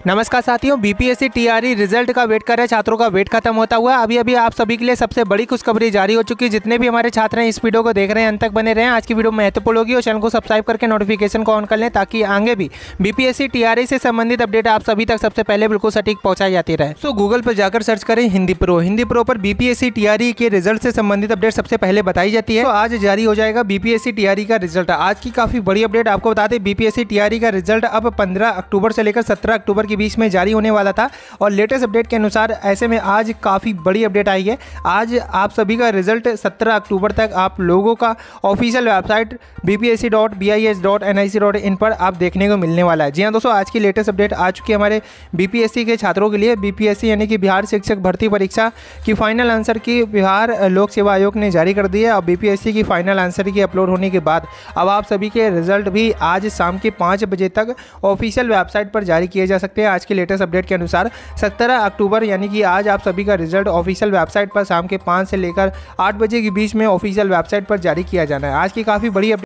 नमस्कार साथियों BPSC TRE result का वेट कर रहे छात्रों का वेट खत्म होता हुआ अभी अभी आप सभी के लिए सबसे बड़ी खुशखबरी जारी हो चुकी है। जितने भी हमारे छात्र हैं, इस वीडियो को देख रहे हैं, अंत तक बने रहे। हैं आज की वीडियो महत्वपूर्ण होगी और चैनल को सब्सक्राइब करके नोटिफिकेशन को ऑन कर लें ताकि आगे भी बीपीएससी टीआरई से संबंधित अपडेट आप सभी तक सबसे पहले बिल्कुल सटीक पहुंचाई जाती रहे। सो गूगल पर जाकर सर्च करें हिंदी प्रो हिंदी प्रो पर बीपीएससी टीआरई के रिज़ल्ट से संबंधित अपडेट सबसे पहले बताई जाती है। तो आज जारी हो जाएगा बीपीएससी टीआरई का रिज़ल्ट आज की काफ़ी बड़ी अपडेट आपको बता दें। बीपीएससी टीआरई का रिज़ल्ट अब पंद्रह अक्टूबर से लेकर सत्रह अक्टूबर के बीच में जारी होने वाला था और लेटेस्ट अपडेट के अनुसार ऐसे में आज काफ़ी बड़ी अपडेट आई है। आज आप सभी का रिज़ल्ट 17 अक्टूबर तक आप लोगों का ऑफिशियल वेबसाइट बी पर आप देखने को मिलने वाला है। जी हाँ दोस्तों, आज की लेटेस्ट अपडेट आ चुकी है हमारे बी पी एस सी के छात्रों के लिए। बी पी एस सी यानी कि बिहार शिक्षक भर्ती परीक्षा की फाइनल आंसर की बिहार लोक सेवा आयोग ने जारी कर दी है और बी पी एस सी की फाइनल आंसर की अपलोड होने के बाद अब आप सभी के रिज़ल्ट भी आज शाम के पाँच बजे तक ऑफिशियल वेबसाइट पर जारी किए जा सकते हैं। आज के लेटेस्ट अपडेट के अनुसार। 17 अक्टूबर, यानी कि आज आप सभी का रिज़ल्ट ऑफिशियल वेबसाइट पर शाम के पाँच से लेकर आठ बजे के बीच में ऑफिशियल वेबसाइट पर जारी किया जाना है। आज की काफ़ी बड़ी